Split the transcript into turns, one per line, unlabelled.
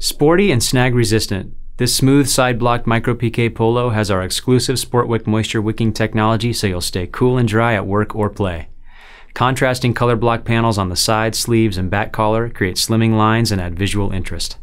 Sporty and snag resistant, this smooth side blocked micropique polo has our exclusive SportWick moisture wicking technology so you'll stay cool and dry at work or play. Contrasting color block panels on the sides, sleeves, and back collar create slimming lines and add visual interest.